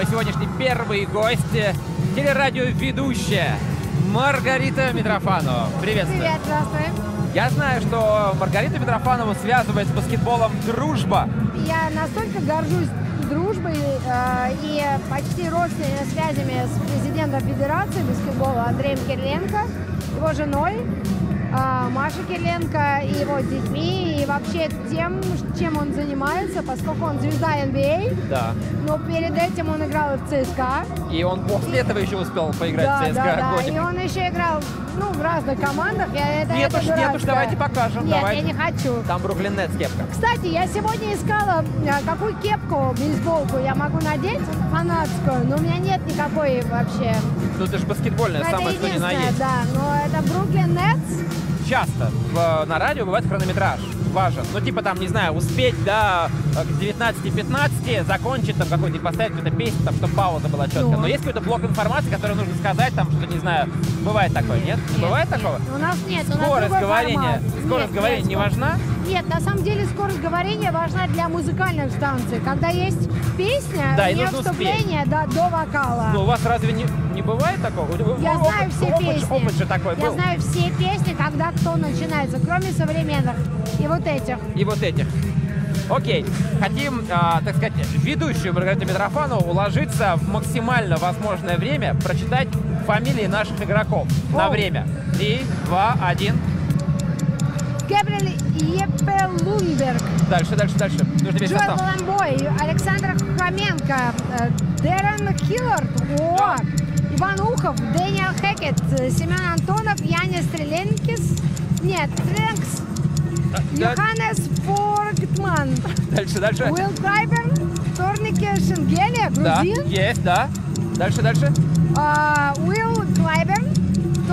мой сегодняшний первый гость, э, телерадиоведущая Маргарита Митрофанова. Приветствую. Привет, здравствуй. Я знаю, что Маргарита Митрофанова связывает с баскетболом дружба. Я настолько горжусь дружбой э, и почти родственными связями с президентом Федерации баскетбола Андреем Кириленко, его женой, э, Машей Кириленко и его детьми, и вообще тем, чем он занимается, поскольку он звезда NBA, Да. но перед этим он играл и в ЦСКА. И он после этого еще успел поиграть да, в ЦСКА. да, да. годик. И он еще играл ну, в разных командах. Я, это, Нет это уж, нет уж, давайте покажем, Нет, давайте. я не хочу. Там Бруклин Нетс кепка. Кстати, я сегодня искала, а, какую кепку, бейсболку я могу надеть, фанатскую, но у меня нет никакой вообще. Ну это же баскетбольная, Ну, это самое что ни на есть. да, но это Бруклин Нетс. Часто в- на радио бывает хронометраж важен. Ну, типа там, не знаю, успеть, к 19-15 закончить там и поставить какую-то песню, там, чтобы пауза была четкая. Ну. Но есть какой-то блок информации, который нужно сказать, там, что, не знаю, бывает такое, нет? Не бывает нет. такого? У нас нет, у нас Скорость другой говорения, формат. скорость Нет, говорения нет, не важна? Нет, на самом деле скорость говорения важна для музыкальных станций. Когда есть песня, Да, не вступление да, до вокала. Ну, у вас разве не, не бывает такого? Я Опыт- знаю все опыт, песни. Опыт же такой Я был. знаю все песни, когда кто начинается, кроме современных и вот этих. И вот этих. Окей. Хотим, а, так сказать, ведущую Маргариту Митрофанову уложиться в максимально возможное время, прочитать фамилии наших игроков на О. время. Три, два, один. Габриэль Епелунберг, Дальше, дальше, дальше. Нужно весь Джоэл состав. Ламбой, Александр Хоменко, э, Дэрон Хиллард, о, Иван Ухов, Дэниел Хекет, э, Семен Антонов, Янис Стреленкис, нет, Стреленкс, Да, Йоханнес Форгтман, Дальше, дальше. Уилл Клайберн, Торнике Шенгеле, Да, грузин, есть, да. Дальше, дальше. а, Уилл Клайберн,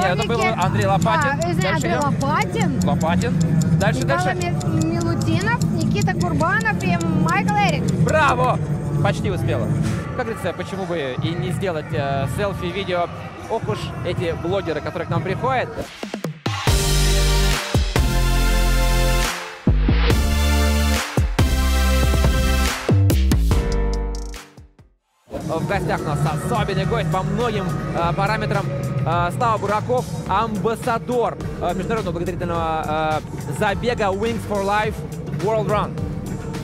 это был Андрей Лопатин. А, извини, Дальше Андрей идем. Лопатин. Лопатин. Дальше, Николай дальше. Ми- Милутинов, Никита Курбанов и Майкл Эрик. Браво! Почти успела. Как говорится, почему бы и не сделать э, селфи, видео. Ох уж эти блогеры, которые к нам приходят. В гостях у нас особенный гость по многим э, параметрам. Э, Слава Бураков, амбассадор э, международного благотворительного э, забега Wings for Life World Run.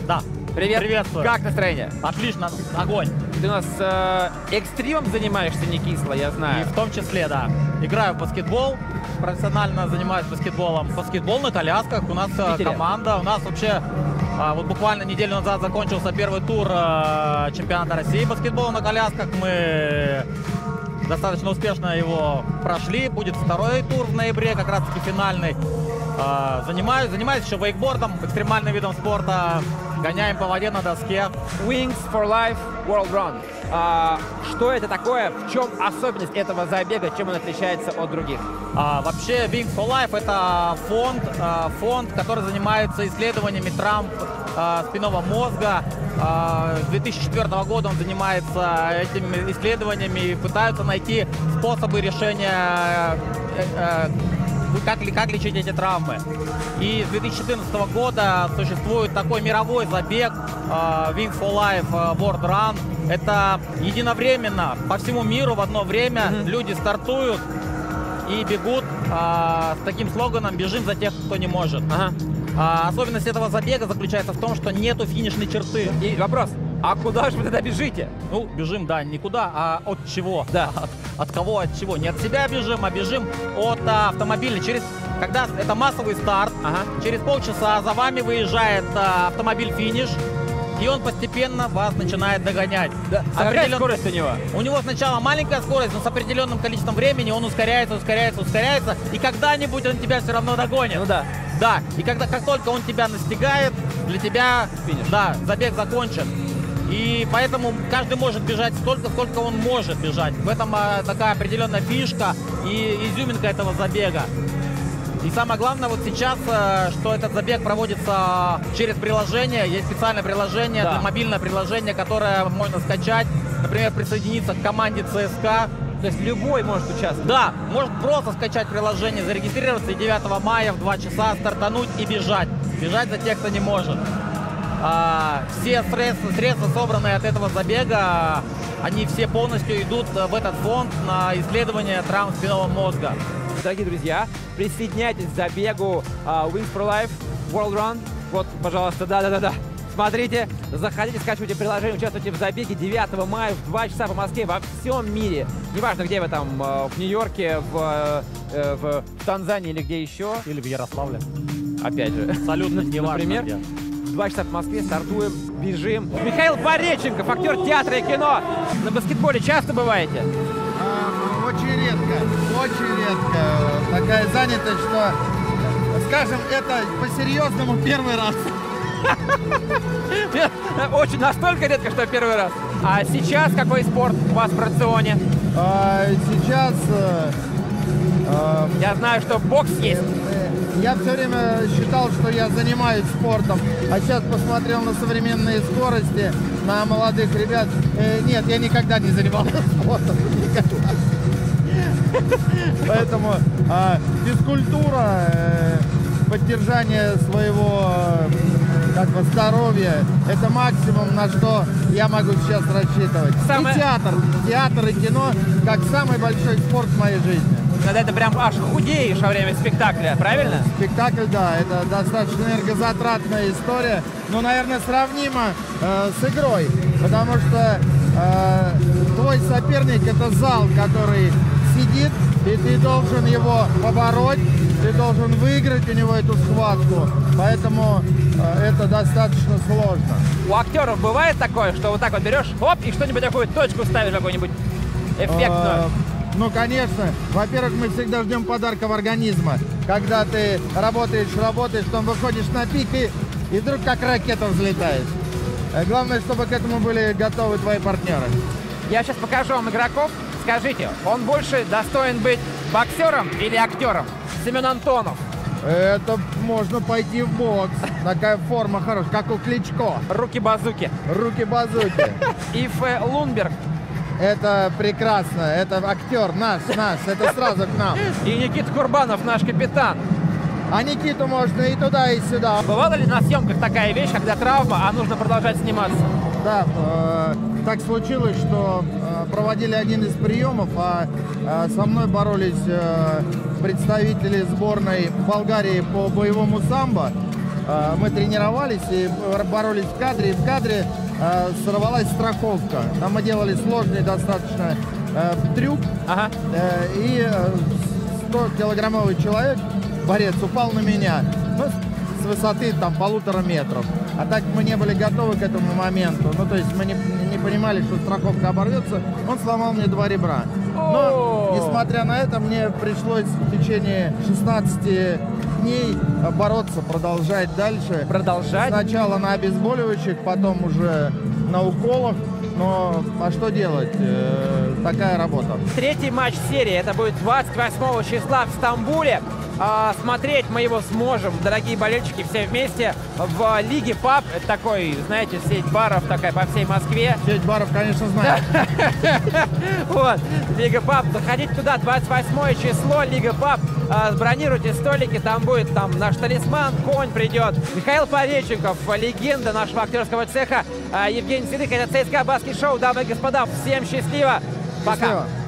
Да. Привет. Приветствую. Как настроение? Отлично, огонь. Ты у нас э, экстримом занимаешься, не кисло, я И знаю. в том числе, да. Играю в баскетбол, профессионально занимаюсь баскетболом. Баскетбол на колясках. У нас э, команда. У нас вообще вот буквально неделю назад закончился первый тур э, чемпионата России баскетбола на колясках. Мы достаточно успешно его прошли. Будет второй тур в ноябре, как раз таки финальный. А, занимаюсь, занимаюсь еще вейкбордом, экстремальным видом спорта. Гоняем по воде на доске. Wings for Life World Run. А, что это такое? В чем особенность этого забега? Чем он отличается от других? А, вообще Wings for Life это фонд, а, фонд, который занимается исследованиями травм а, спинного мозга. А, с 2004 года он занимается этими исследованиями и пытаются найти способы решения э, э, как, как лечить эти травмы. И с 2014 года существует такой мировой забег а, Wings for Life а, World Run. Это единовременно по всему миру в одно время Мгм. люди стартуют и бегут а, с таким слоганом «Бежим за тех, кто не может». Ага. А, особенность этого забега заключается в том, что нету финишной черты. И вопрос. А куда же вы тогда бежите? Ну, бежим, да, никуда, а от чего? Да. От, от кого, от чего? Не от себя бежим, а бежим от а, автомобиля. Через, когда это массовый старт, Ага. через полчаса за вами выезжает а, автомобиль финиш, и он постепенно вас начинает догонять. Да. С А какая определен- скорость у него? У него сначала маленькая скорость, но с определенным количеством времени он ускоряется, ускоряется, ускоряется, и когда-нибудь он тебя все равно догонит. Ну да. Да, и когда, как только он тебя настигает, для тебя Финиш. да, забег закончен. И поэтому каждый может бежать столько, сколько он может бежать. В этом а, такая определенная фишка и изюминка этого забега. И самое главное вот сейчас, э, что этот забег проводится через приложение. Есть специальное приложение, Да. это мобильное приложение, которое можно скачать, например, присоединиться к команде ЦСКА. То есть любой может участвовать. Да, может просто скачать приложение, зарегистрироваться и 9 мая в 2 часа стартануть и бежать. Бежать за тех, кто не может. А, все средства, средства, собранные от этого забега, они все полностью идут в этот фонд на исследование травм спинного мозга. Дорогие друзья, присоединяйтесь к забегу uh, Wings for Life World Run. Вот, пожалуйста, да-да-да-да. Смотрите, заходите, скачивайте приложение, участвуйте в забеге 9 мая в 2 часа по Москве во всем мире. Неважно, где вы там, э, в Нью-Йорке, в, э, в Танзании или где еще. Или в Ярославле. Опять же. Абсолютно не Например, важно в 2 часа по Москве стартуем, бежим. Михаил Пореченков, актер театра и кино. На баскетболе часто бываете? А, очень редко, очень редко. Такая занятость, что, скажем, это по-серьезному первый раз. Очень настолько редко, что первый раз. А сейчас какой спорт у вас в рационе? А, сейчас... э, э, Я знаю, что бокс есть. Я все время считал, что я занимаюсь спортом, а сейчас посмотрел на современные скорости, на молодых ребят. Э, нет, я никогда не занимался спортом. Никогда. Поэтому э, физкультура, э, поддержание своего э, как бы здоровья, это максимум, на что я могу сейчас рассчитывать. Самое- И театр, театр и кино как самый большой спорт в моей жизни. Когда это прям аж худеешь во время спектакля, правильно? Спектакль, да, это достаточно энергозатратная история, но, наверное, сравнимо э, с игрой, потому что э, твой соперник это зал, который сидит, и ты должен его побороть, ты должен выиграть у него эту схватку, поэтому э, это достаточно сложно. У актеров бывает такое, что вот так вот берешь, оп, и что-нибудь такую точку ставишь какую-нибудь эффектную. Ну, конечно. Во-первых, мы всегда ждем подарков организма. Когда ты работаешь, работаешь, потом выходишь на пик и, и вдруг как ракета взлетаешь. Э, Главное, чтобы к этому были готовы твои партнеры. Я сейчас покажу вам игроков. Скажите, он больше достоин быть боксером или актером? Семен Антонов, Это можно пойти в бокс. Такая форма хорошая, как у Кличко. руки-базуки. Руки-базуки. Ифе Лунберг Это прекрасно. Это актер наш, наш. Это сразу к нам. и Никита Курбанов, наш капитан. А Никиту можно и туда, и сюда. Бывала ли на съемках такая вещь, когда травма, а нужно продолжать сниматься? Да, э, так случилось, что э, проводили один из приемов, а э, со мной боролись э, представители сборной Болгарии по боевому самбо. Э, мы тренировались и боролись в кадре, и в кадре э, сорвалась страховка. Там мы делали сложный достаточно э, трюк, Ага. Э, и 100-килограммовый человек, борец, упал на меня. Ну, с- с высоты там полутора метров. А так мы не были готовы к этому моменту. Ну, то есть мы не, не понимали, что страховка оборвется. Он сломал мне два ребра. Но, несмотря на это, мне пришлось в течение 16 дней э, бороться, продолжать дальше. Продолжать? Сначала на обезболивающих, потом уже на уколах. Но а что делать? Э, такая работа. Третий матч серии. Это будет 28 числа в Стамбуле. А, смотреть мы его сможем, дорогие болельщики, все вместе в Лиге ПАП. Это такой, знаете, сеть баров такая по всей Москве. Сеть баров, конечно, знаю. Вот, Лига ПАП. Заходите туда, 28 число, Лига ПАП. А, Бронируйте столики, там будет там наш талисман, конь придет. Михаил Пореченков, легенда нашего актерского цеха. А, Евгений Седых, это ЦСКА Баски Шоу. Дамы и господа, всем счастливо. Пока. Счастливо.